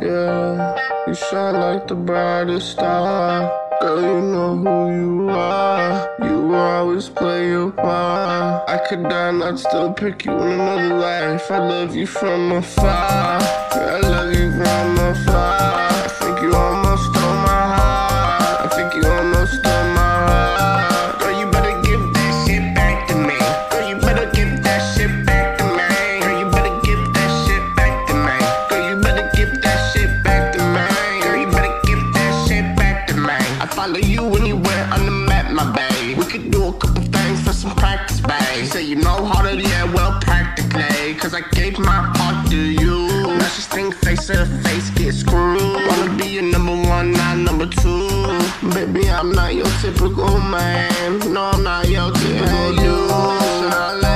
Yeah, you shine like the brightest star. Girl, you know who you are. You always play your part. I could die and I'd still pick you in another life. I love you from afar. I follow you anywhere on the map, my babe. We could do a couple things for some practice, babe. Say you know how to, yeah, well, practically. Cause I gave my heart to you. Now she think face to face, get screwed. Wanna be your number one, not number two. Baby, I'm not your typical man. No, I'm not your typical dude.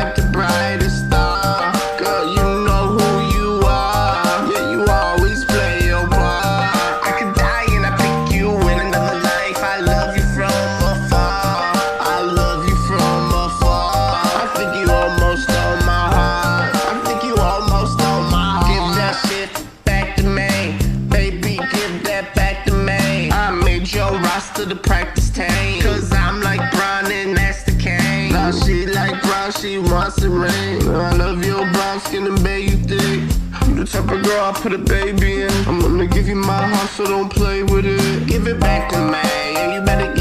To practice tame. Cause I'm like Brown and that's the cane. Now she like brown, she wants it rain. I love your brown skin and babe, you thick. You the type of girl I put a baby in. I'm gonna give you my heart, so don't play with it. Give it back to me, and you better